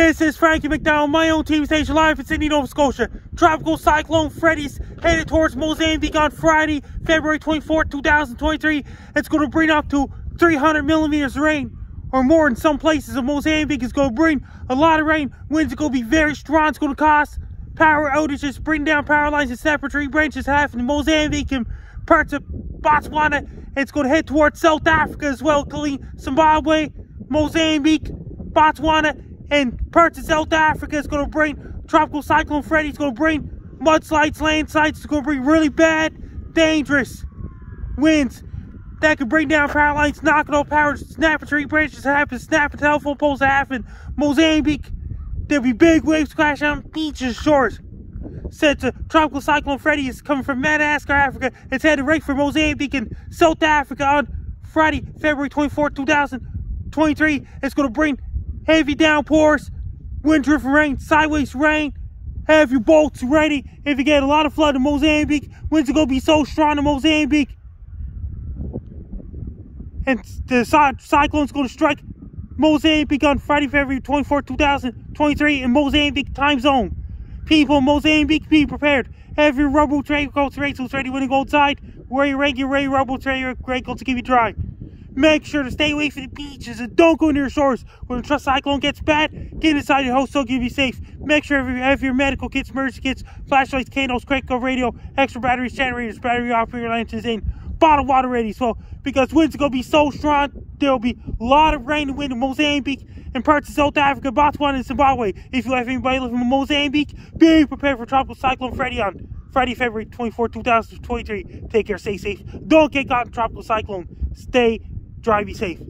This is Frankie MacDonald, my own TV station live in Sydney, Nova Scotia. Tropical Cyclone Freddy's headed towards Mozambique on Friday, February 24, 2023. It's going to bring up to 300 millimeters of rain or more in some places of Mozambique. It's going to bring a lot of rain. Winds are going to be very strong. It's going to cause power outages, bring down power lines and separate tree branches half in Mozambique and parts of Botswana. It's going to head towards South Africa as well, Zimbabwe, Mozambique, Botswana, and parts of South Africa. It's going to bring Tropical Cyclone Freddy. It's going to bring mudslides, landslides. It's going to bring really bad, dangerous winds that could bring down power lines, knocking off power, snapping tree branches, happen, snapping telephone poles, happen. Mozambique, there'll be big waves crashing on beaches, shores. Said to Tropical Cyclone Freddy is coming from Madagascar, Africa. It's headed right for Mozambique and South Africa on Friday, February 24, 2023. It's going to bring heavy downpours, wind driven rain, sideways rain. Have your boats ready if you get a lot of flood in Mozambique. Winds are going to be so strong in Mozambique. And the cyclone's going to strike Mozambique on Friday, February 24, 2023 in Mozambique time zone. People in Mozambique, be prepared. Have your rubber raincoats, raincoats ready when you go outside. Wear your regular rubber raincoats to keep you dry. Make sure to stay away from the beaches and don't go near shores. When a trust cyclone gets bad, get inside your house so you be safe. Make sure you have your medical kits, emergency kits, flashlights, candles, crank radio, extra batteries, generators, battery operator lanterns, and bottled water ready. So, because winds are going to be so strong, there will be a lot of rain and wind in Mozambique and parts of South Africa, Botswana, and Zimbabwe. If you have anybody living in Mozambique, be prepared for Tropical Cyclone Freddy on Friday, February 24, 2023. Take care, stay safe. Don't get caught in Tropical Cyclone. Stay drive you safe.